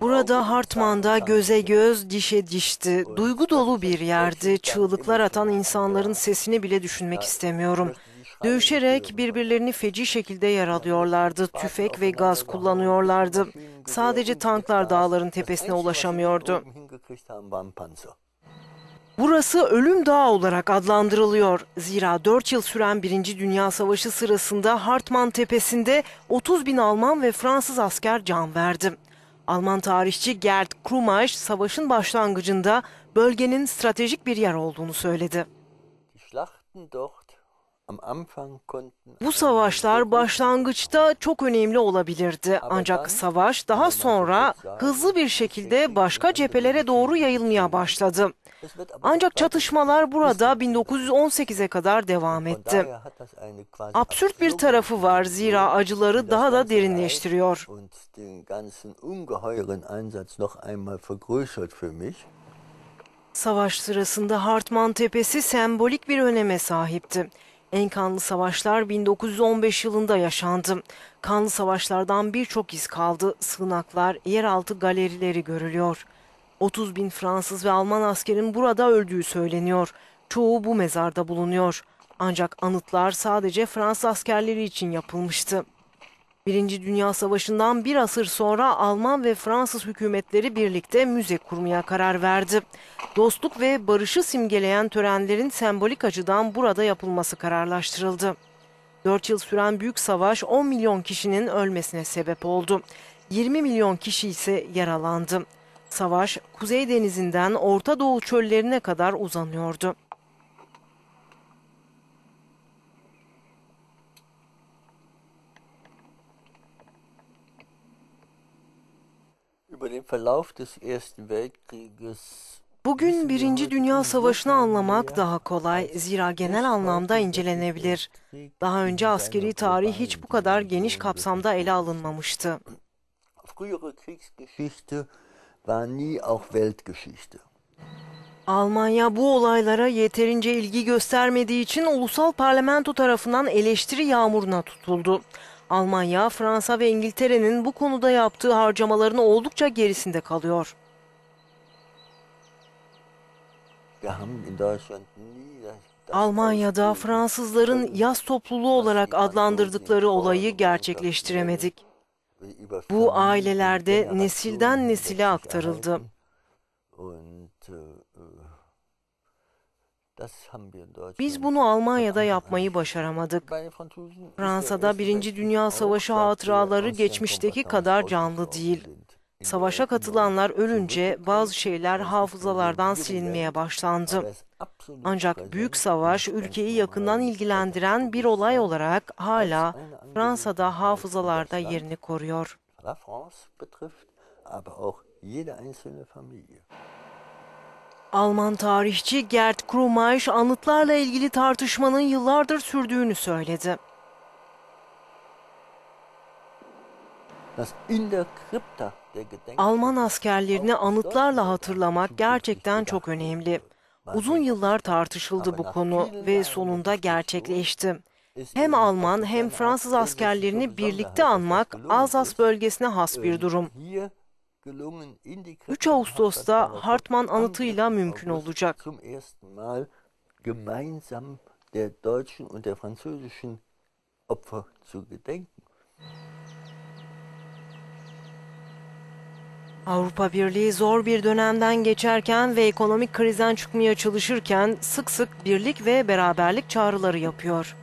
Burada Hartman'da göze göz, dişe dişti. Duygu dolu bir yerdi. Çığlıklar atan insanların sesini bile düşünmek istemiyorum. Dövüşerek birbirlerini feci şekilde yaralıyorlardı. Tüfek ve gaz kullanıyorlardı. Sadece tanklar dağların tepesine ulaşamıyordu. Burası ölüm dağı olarak adlandırılıyor. Zira 4 yıl süren Birinci Dünya Savaşı sırasında Hartman Tepesi'nde 30 bin Alman ve Fransız asker can verdi. Alman tarihçi Gerd Krumaş savaşın başlangıcında bölgenin stratejik bir yer olduğunu söyledi. Bu savaşlar başlangıçta çok önemli olabilirdi ancak savaş daha sonra hızlı bir şekilde başka cephelere doğru yayılmaya başladı. Ancak çatışmalar burada 1918'e kadar devam etti. Absürt bir tarafı var zira acıları daha da derinleştiriyor. Savaş sırasında Hartman Tepesi sembolik bir öneme sahipti. En kanlı savaşlar 1915 yılında yaşandı. Kanlı savaşlardan birçok iz kaldı. Sığınaklar, yeraltı galerileri görülüyor. 30 bin Fransız ve Alman askerin burada öldüğü söyleniyor. Çoğu bu mezarda bulunuyor. Ancak anıtlar sadece Fransız askerleri için yapılmıştı. Birinci Dünya Savaşı'ndan bir asır sonra Alman ve Fransız hükümetleri birlikte müze kurmaya karar verdi. Dostluk ve barışı simgeleyen törenlerin sembolik açıdan burada yapılması kararlaştırıldı. 4 yıl süren büyük savaş 10 milyon kişinin ölmesine sebep oldu. 20 milyon kişi ise yaralandı. Savaş Kuzey Denizi'nden Orta Doğu çöllerine kadar uzanıyordu. Bugün Birinci Dünya Savaşı'nı anlamak daha kolay, zira genel anlamda incelenebilir. Daha önce askeri tarih hiç bu kadar geniş kapsamda ele alınmamıştı. Almanya bu olaylara yeterince ilgi göstermediği için ulusal parlamento tarafından eleştiri yağmuruna tutuldu. Almanya, Fransa ve İngiltere'nin bu konuda yaptığı harcamaların oldukça gerisinde kalıyor. Almanya'da Fransızların yaz topluluğu olarak adlandırdıkları olayı gerçekleştiremedik. Bu ailelerde nesilden nesile aktarıldı. Biz bunu Almanya'da yapmayı başaramadık. Fransa'da Birinci Dünya Savaşı hatıraları geçmişteki kadar canlı değil. Savaşa katılanlar ölünce bazı şeyler hafızalardan silinmeye başlandı. Ancak Büyük Savaş ülkeyi yakından ilgilendiren bir olay olarak hala Fransa'da hafızalarda yerini koruyor. Alman tarihçi Gerd Krumayş anıtlarla ilgili tartışmanın yıllardır sürdüğünü söyledi. Alman askerlerini anıtlarla hatırlamak gerçekten çok önemli. Uzun yıllar tartışıldı bu konu ve sonunda gerçekleşti. Hem Alman hem Fransız askerlerini birlikte anmak Alsas bölgesine has bir durum. 3 Ağustos'ta Hartmann anıtıyla mümkün olacak. Avrupa Birliği zor bir dönemden geçerken ve ekonomik krizden çıkmaya çalışırken sık sık birlik ve beraberlik çağrıları yapıyor.